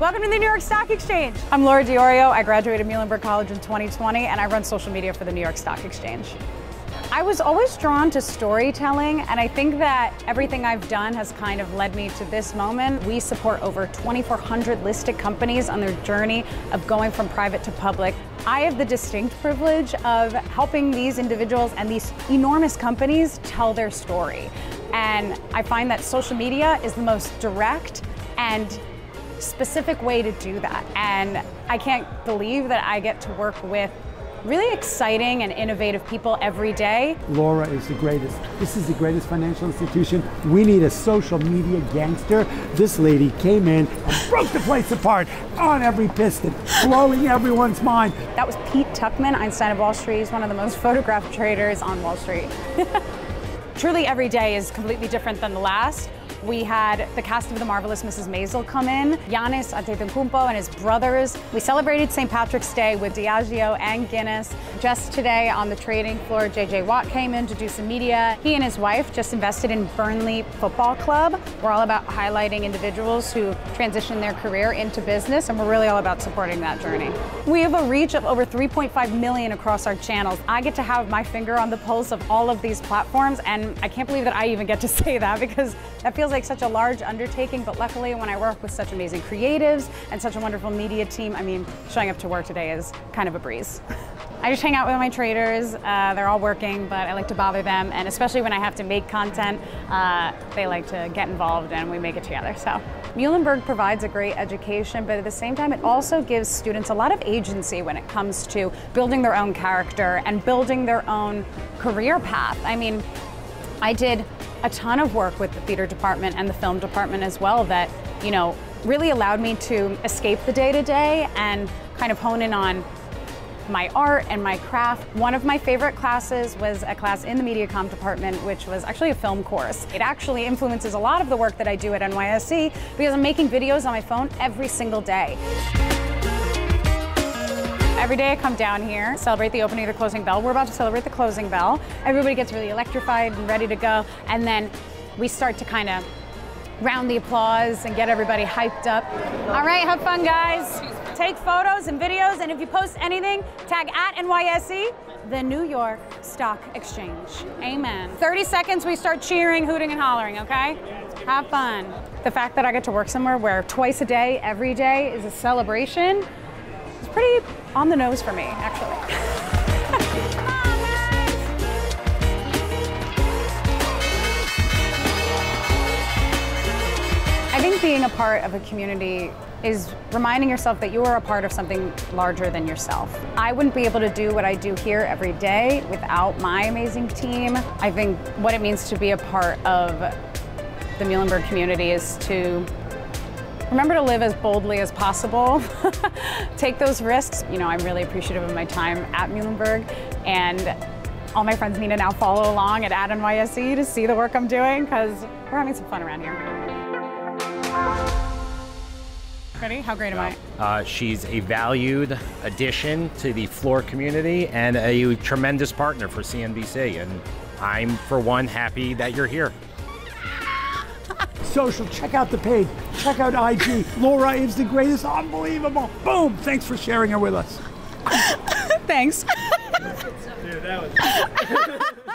Welcome to the New York Stock Exchange. I'm Laura Diorio. I graduated Muhlenberg College in 2020 and I run social media for the New York Stock Exchange. I was always drawn to storytelling, and I think that everything I've done has kind of led me to this moment. We support over 2,400 listed companies on their journey of going from private to public. I have the distinct privilege of helping these individuals and these enormous companies tell their story. And I find that social media is the most direct and specific way to do that. And I can't believe that I get to work with really exciting and innovative people every day. Laura is the greatest. This is the greatest financial institution. We need a social media gangster. This lady came in and broke the place apart on every piston, blowing everyone's mind. That was Pete Tuchman, Einstein of Wall Street. He's one of the most photographed traders on Wall Street. Truly every day is completely different than the last. We had the cast of The Marvelous Mrs. Maisel come in, Giannis Antetokounmpo and his brothers. We celebrated St. Patrick's Day with Diageo and Guinness. Just today on the trading floor, JJ Watt came in to do some media. He and his wife just invested in Burnley Football Club. We're all about highlighting individuals who transition their career into business, and we're really all about supporting that journey. We have a reach of over 3.5 million across our channels. I get to have my finger on the pulse of all of these platforms, and I can't believe that I even get to say that because that feels like such a large undertaking, but luckily when I work with such amazing creatives and such a wonderful media team, I mean, showing up to work today is kind of a breeze. I just hang out with my traders. Uh, they're all working, but I like to bother them, and especially when I have to make content, uh, they like to get involved and we make it together. So, Muhlenberg provides a great education, but at the same time, it also gives students a lot of agency when it comes to building their own character and building their own career path. I mean, I did a ton of work with the theater department and the film department as well that, you know, really allowed me to escape the day to day and kind of hone in on my art and my craft. One of my favorite classes was a class in the MediaCom department, which was actually a film course. It actually influences a lot of the work that I do at NYSE because I'm making videos on my phone every single day. Every day I come down here, celebrate the opening of the closing bell. We're about to celebrate the closing bell. Everybody gets really electrified and ready to go. And then we start to kind of round the applause and get everybody hyped up. All right, have fun, guys. Take photos and videos, and if you post anything, tag at NYSE, the New York Stock Exchange. Amen. 30 seconds, we start cheering, hooting, and hollering, okay? Have fun. The fact that I get to work somewhere where twice a day, every day, is a celebration it's pretty on the nose for me, actually. I think being a part of a community is reminding yourself that you are a part of something larger than yourself. I wouldn't be able to do what I do here every day without my amazing team. I think what it means to be a part of the Muhlenberg community is to Remember to live as boldly as possible. Take those risks. You know, I'm really appreciative of my time at Muhlenberg and all my friends need to now follow along at Ad NYSE to see the work I'm doing because we're having some fun around here. Ready? How great am I? Uh, she's a valued addition to the floor community and a tremendous partner for CNBC. And I'm, for one, happy that you're here social, check out the page, check out IG. Laura is the greatest, unbelievable. Boom! Thanks for sharing her with us. Thanks. Dude, that was.